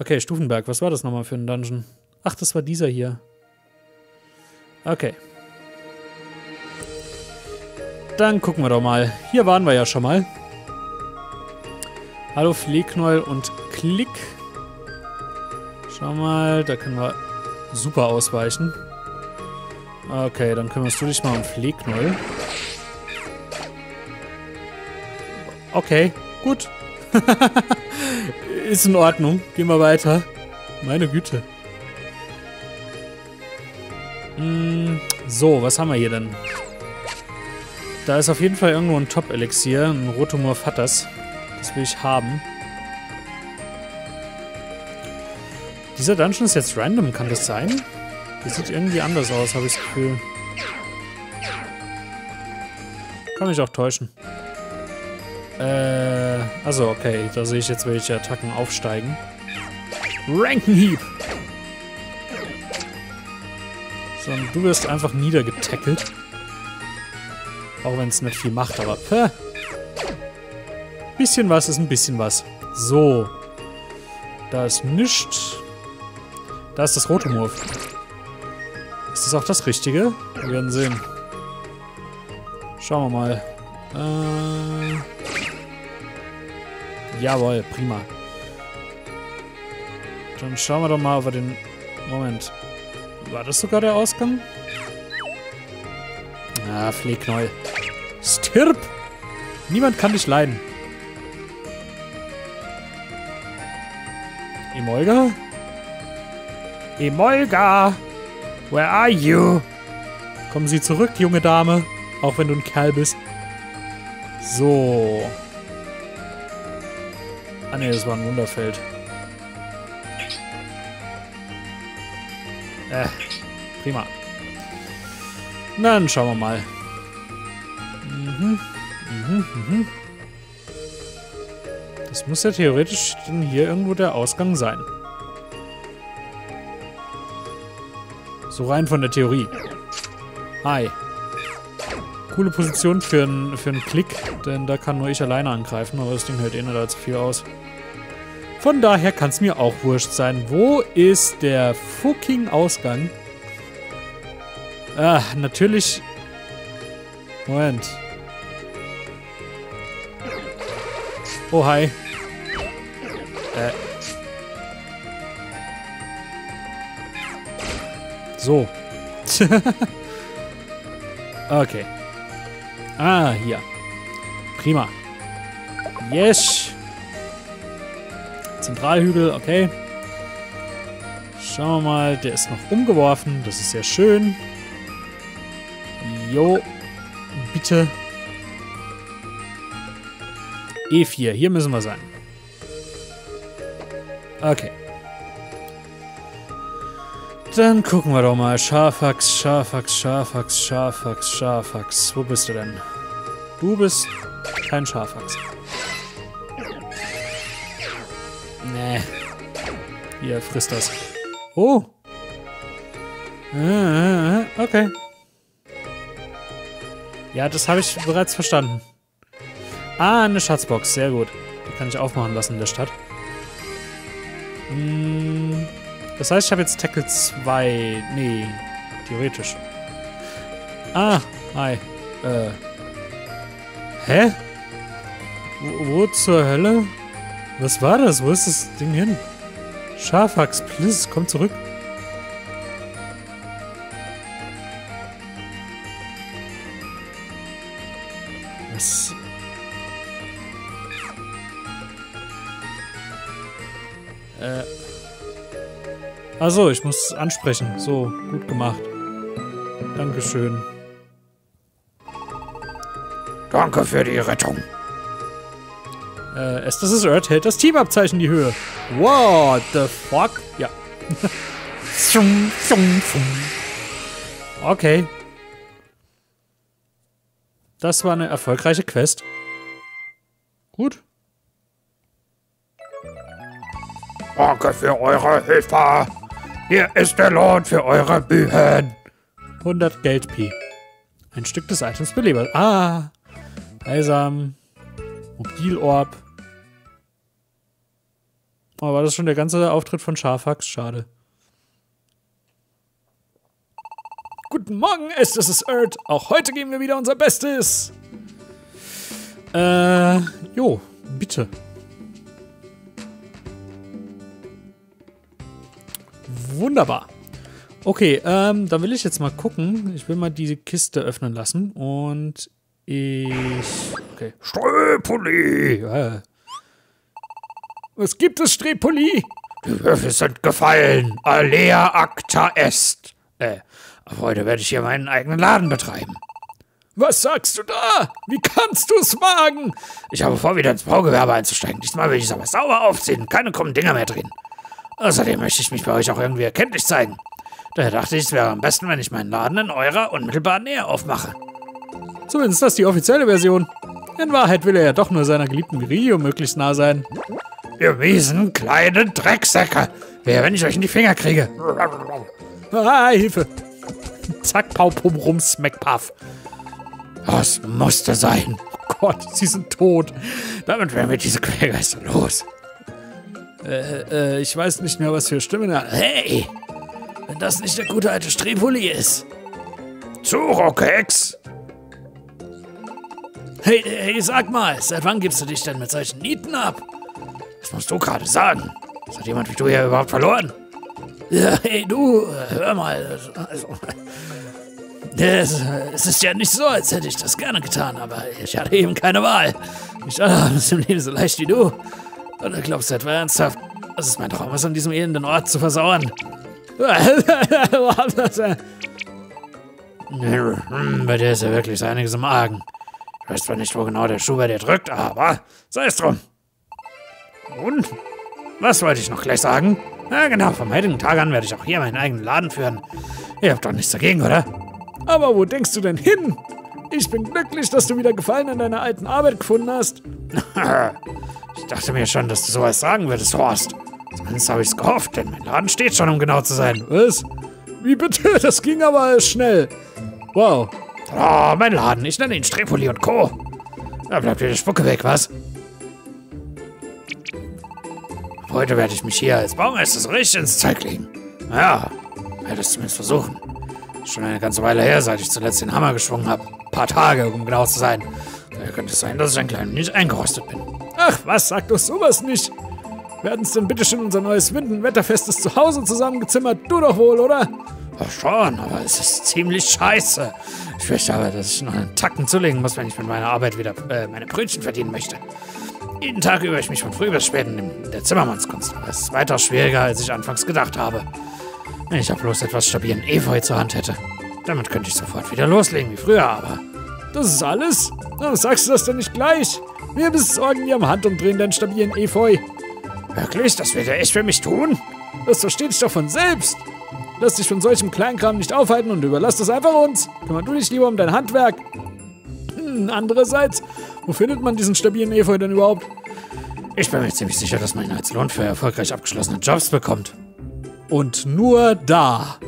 Okay, Stufenberg. Was war das nochmal für ein Dungeon? Ach, das war dieser hier. Okay. Dann gucken wir doch mal. Hier waren wir ja schon mal. Hallo Fleeknäuel und Klick. Schau mal, da können wir super ausweichen. Okay, dann kümmerst du dich mal um Fleeknäuel. Okay, gut. Ist in Ordnung. Gehen wir weiter. Meine Güte. Hm, so, was haben wir hier denn? Da ist auf jeden Fall irgendwo ein Top-Elixier. Ein Rotomorph hat das. Das will ich haben. Dieser Dungeon ist jetzt random, kann das sein? Das sieht irgendwie anders aus, habe ich das Gefühl. Kann mich auch täuschen. Äh, also okay, da sehe ich jetzt, welche Attacken aufsteigen. Rankenhieb! So, und du wirst einfach niedergetackelt. Auch wenn es nicht viel macht, aber... Hä? Bisschen was ist ein bisschen was. So. Da ist nichts. Da ist das rote Murph. Ist das auch das Richtige? Wir werden sehen. Schauen wir mal. Äh... Jawohl, prima. Dann schauen wir doch mal, ob wir den... Moment. War das sogar der Ausgang? Ah, Fleeknäuel. Stirb! Niemand kann dich leiden. Emolga? Emolga! Where are you? Kommen Sie zurück, junge Dame. Auch wenn du ein Kerl bist. So. Ah ne, das war ein Wunderfeld. Äh, prima. Dann schauen wir mal. Mhm, mhm, mhm. Das muss ja theoretisch dann hier irgendwo der Ausgang sein. So rein von der Theorie. Hi. Coole Position für einen für Klick, denn da kann nur ich alleine angreifen, aber das Ding hält eh nicht allzu viel aus. Von daher kann es mir auch wurscht sein. Wo ist der fucking Ausgang? Ah, natürlich... Moment. Oh, hi. Äh. So. okay. Ah, hier. Prima. Yes. Zentralhügel, okay. Schauen wir mal, der ist noch umgeworfen. Das ist sehr schön. Jo. Bitte. E4, hier müssen wir sein. Okay. Dann gucken wir doch mal. Schafax, Schafax, Schafax, Schafax, Schafax. Wo bist du denn? Du bist kein Schafax. Nee. Hier, frisst das. Oh. Ah, okay. Ja, das habe ich bereits verstanden. Ah, eine Schatzbox. Sehr gut. Die kann ich aufmachen lassen in der Stadt. Hm, das heißt, ich habe jetzt Tackle 2. Nee, theoretisch. Ah, hi. Äh. Hä? Wo, wo zur Hölle? Was war das? Wo ist das Ding hin? Schafax, please, komm zurück. Was? Äh. Also, ich muss ansprechen. So, gut gemacht. Dankeschön. Danke für die Rettung. Äh, Estes Earth hält das Teamabzeichen in die Höhe. What the fuck? Ja. okay. Das war eine erfolgreiche Quest. Gut. Danke für eure Hilfe. Hier ist der Lohn für eure Mühen. 100 Geldpi. Ein Stück des Items belebert. Ah. Heilsam. Mobilorb. Aber war das schon der ganze Auftritt von Scharfax? Schade. Guten Morgen, es ist Earth. Auch heute geben wir wieder unser Bestes. Äh, jo, bitte. Wunderbar. Okay, ähm, dann will ich jetzt mal gucken. Ich will mal diese Kiste öffnen lassen und ich. Okay. Ströpoli! Äh. Was gibt es, Strepoli? Die Würfel sind gefallen. Alea acta est. Äh, aber heute werde ich hier meinen eigenen Laden betreiben. Was sagst du da? Wie kannst du es wagen? Ich habe vor, wieder ins Baugewerbe einzusteigen. Diesmal will ich es aber sauber aufziehen. Keine krummen Dinger mehr drin. Außerdem möchte ich mich bei euch auch irgendwie erkenntlich zeigen. Daher dachte ich, es wäre am besten, wenn ich meinen Laden in eurer unmittelbaren Nähe aufmache. Zumindest das die offizielle Version. In Wahrheit will er ja doch nur seiner geliebten Virilio möglichst nah sein. Ihr miesen kleinen Drecksäcke. Wer, wenn ich euch in die Finger kriege? Ah, Hilfe. Zack, Pau, Pum, Rum, Smack, Puff. Das musste sein. Oh Gott, sie sind tot. Damit werden wir diese Quälgeister los. Äh, äh, ich weiß nicht mehr, was für Stimmen er. Hey! Wenn das nicht der gute alte Strepoli ist. Zurokex! Hey, hey, sag mal, seit wann gibst du dich denn mit solchen Nieten ab? Das musst du gerade sagen. Was hat jemand wie du hier überhaupt verloren? Ja, hey, du, hör mal. Also, es, es ist ja nicht so, als hätte ich das gerne getan, aber ich hatte eben keine Wahl. Nicht alle haben es im Leben so leicht wie du. Oder glaubst du etwa ernsthaft, dass es mein Traum ist, an diesem elenden Ort zu versauern? Hm, bei dir ist ja wirklich einiges im Argen. Ich weiß zwar nicht, wo genau der Schuh bei dir drückt, aber sei es drum. Und? Was wollte ich noch gleich sagen? Ja, genau, vom heutigen Tag an werde ich auch hier meinen eigenen Laden führen. Ihr habt doch nichts dagegen, oder? Aber wo denkst du denn hin? Ich bin glücklich, dass du wieder Gefallen an deiner alten Arbeit gefunden hast. ich dachte mir schon, dass du sowas sagen würdest, Horst. Zumindest habe ich es gehofft, denn mein Laden steht schon, um genau zu sein. Was? Wie bitte? Das ging aber schnell. Wow. Oh, mein Laden. Ich nenne ihn Strepoli und Co. Da bleibt die Spucke weg, was? Heute werde ich mich hier als Baumeister so richtig ins Zeug legen. Naja, werde es zumindest versuchen. Schon eine ganze Weile her, seit ich zuletzt den Hammer geschwungen habe. Ein paar Tage, um genau zu sein. Daher könnte es sein, dass ich ein klein wenig eingerostet bin. Ach, was sagt doch sowas nicht? Hatten es denn bitte schon unser neues windenwetterfestes Zuhause zusammengezimmert? Du doch wohl, oder? Schon, aber es ist ziemlich scheiße. Ich fürchte aber, dass ich noch einen Tacken zulegen muss, wenn ich mit meiner Arbeit wieder äh, meine Brötchen verdienen möchte. Jeden Tag übe ich mich von früh bis spät in der Zimmermannskunst, aber es ist weitaus schwieriger, als ich anfangs gedacht habe. Wenn ich auch bloß etwas stabilen Efeu zur Hand hätte. Damit könnte ich sofort wieder loslegen wie früher, aber. Das ist alles? Warum sagst du das denn nicht gleich? Wir besorgen dir am Handumdrehen deinen stabilen Efeu. Wirklich? Das wird er echt für mich tun? Das versteht sich doch von selbst. Lass dich von solchem Kleinkram nicht aufhalten und überlass das einfach uns. Kümmer du dich lieber um dein Handwerk. Hm, andererseits, wo findet man diesen stabilen Efeu denn überhaupt? Ich bin mir ziemlich sicher, dass man ihn als Lohn für erfolgreich abgeschlossene Jobs bekommt. Und nur da.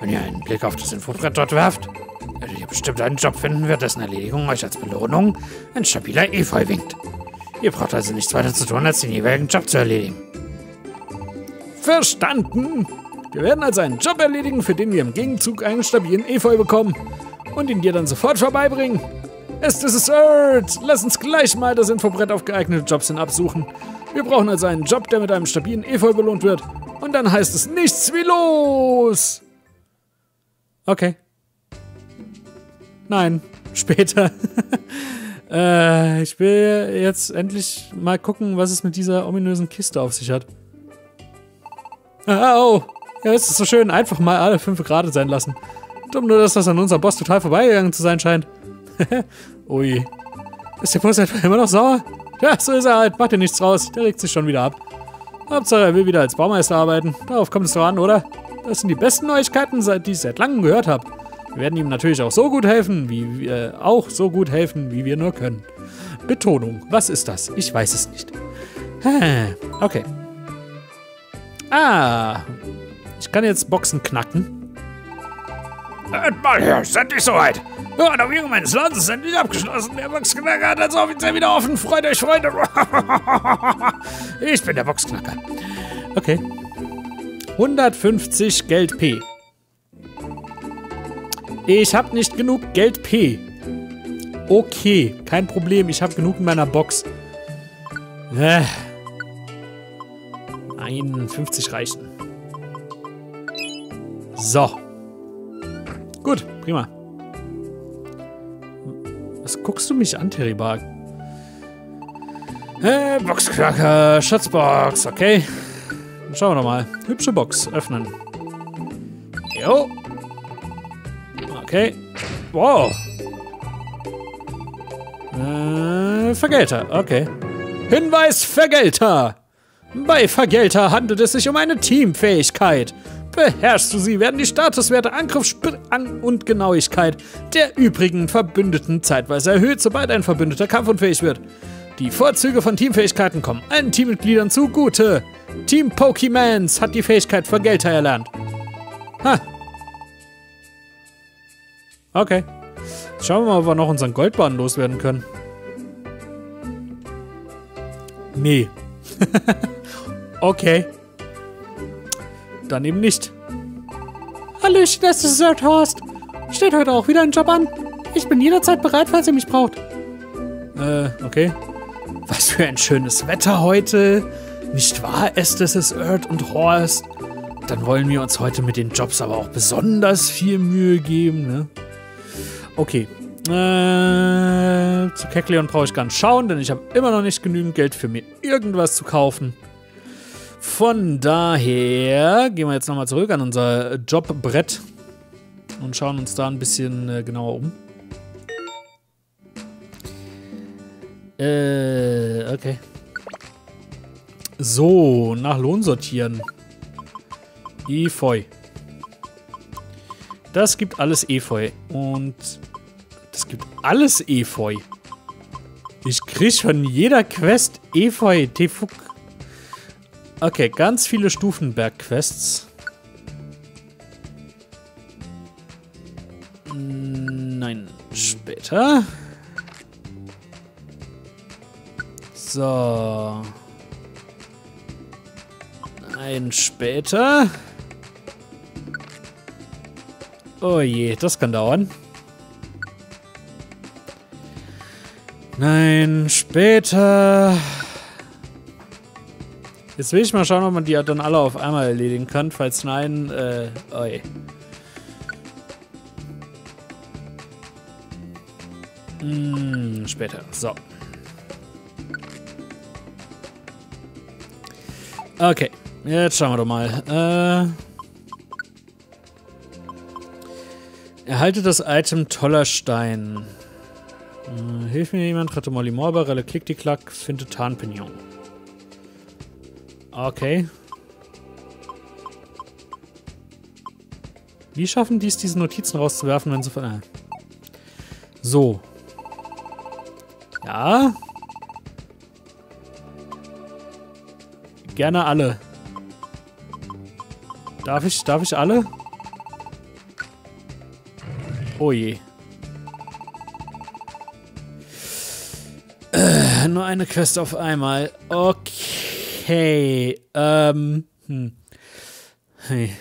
Wenn ihr einen Blick auf das Infobrett dort werft, werdet ihr bestimmt einen Job finden, für dessen Erledigung euch als Belohnung ein stabiler Efeu winkt. Ihr braucht also nichts weiter zu tun, als den jeweiligen Job zu erledigen. Verstanden. Wir werden also einen Job erledigen, für den wir im Gegenzug einen stabilen Efeu bekommen und ihn dir dann sofort vorbeibringen. Es ist Earth! Lass uns gleich mal das Infobrett auf geeignete Jobs hin absuchen. Wir brauchen also einen Job, der mit einem stabilen Efeu belohnt wird. Und dann heißt es nichts wie los! Okay. Nein, später. äh, ich will jetzt endlich mal gucken, was es mit dieser ominösen Kiste auf sich hat. Au! Ja, es ist so schön, einfach mal alle fünf Grad sein lassen. Dumm nur, dass das an unserem Boss total vorbeigegangen zu sein scheint. Ui. Ist der Boss etwa immer noch sauer? Ja, so ist er halt. Macht dir nichts draus. Der regt sich schon wieder ab. Hauptsache, er will wieder als Baumeister arbeiten. Darauf kommt es doch an, oder? Das sind die besten Neuigkeiten, die ich seit langem gehört habe. Wir werden ihm natürlich auch so gut helfen, wie wir auch so gut helfen, wie wir nur können. Betonung. Was ist das? Ich weiß es nicht. Okay. Ah. Ich kann jetzt Boxen knacken. Hört mal her, ist endlich soweit. Ja, der Regierung meines Landes ist endlich abgeschlossen. Der Boxknacker hat als offiziell wieder offen. Freut euch, Freunde. ich bin der Boxknacker. Okay. 150 Geld P. Ich habe nicht genug Geld P. Okay, kein Problem. Ich habe genug in meiner Box. Äh. 51 reichen. So. Gut, prima. Was guckst du mich an, Terry Bark? Äh, Boxknacker, Schatzbox, okay. Schauen wir doch mal. Hübsche Box, öffnen. Jo. Okay. Wow. Äh, Vergelter, okay. Hinweis Vergelter! Bei Vergelter handelt es sich um eine Teamfähigkeit. Beherrschst du sie, werden die Statuswerte Angriff An und Genauigkeit der übrigen Verbündeten zeitweise erhöht, sobald ein Verbündeter kampfunfähig wird. Die Vorzüge von Teamfähigkeiten kommen allen Teammitgliedern zugute. Team Pokemans hat die Fähigkeit Vergelter erlernt. Ha. Okay. Schauen wir mal, ob wir noch unseren Goldbahn loswerden können. Nee. okay. Dann eben nicht. Hallöchen, das ist Sir Horst. Steht heute auch wieder ein Job an. Ich bin jederzeit bereit, falls ihr mich braucht. Äh, okay. Was für ein schönes Wetter heute. Nicht wahr, Estes, Earth und Horst? Dann wollen wir uns heute mit den Jobs aber auch besonders viel Mühe geben, ne? Okay. Äh, zu Kekleon brauche ich gar nicht schauen, denn ich habe immer noch nicht genügend Geld für mir irgendwas zu kaufen. Von daher gehen wir jetzt nochmal zurück an unser Jobbrett und schauen uns da ein bisschen äh, genauer um. Äh, okay. So, nach Lohn sortieren. Efeu. Das gibt alles Efeu. Und das gibt alles Efeu. Ich krieg von jeder Quest Efeu, Tefuk. Okay, ganz viele Stufenberg-Quests. Nein, später. So. Nein, später. Oh je, das kann dauern. Nein, später. Jetzt will ich mal schauen, ob man die dann alle auf einmal erledigen kann. Falls nein, äh, oi. Hm, später. So. Okay. Jetzt schauen wir doch mal. Äh, erhalte das Item Toller Stein. Äh, hilf mir jemand, rette Molly Morbarelle, klick die Klack, finde Tarnpignon. Okay. Wie schaffen die es, diese Notizen rauszuwerfen, wenn sie von... Äh. So. Ja. Gerne alle. Darf ich, darf ich alle? Oh je. Nur eine Quest auf einmal. Okay. Ähm. Hm. Hey.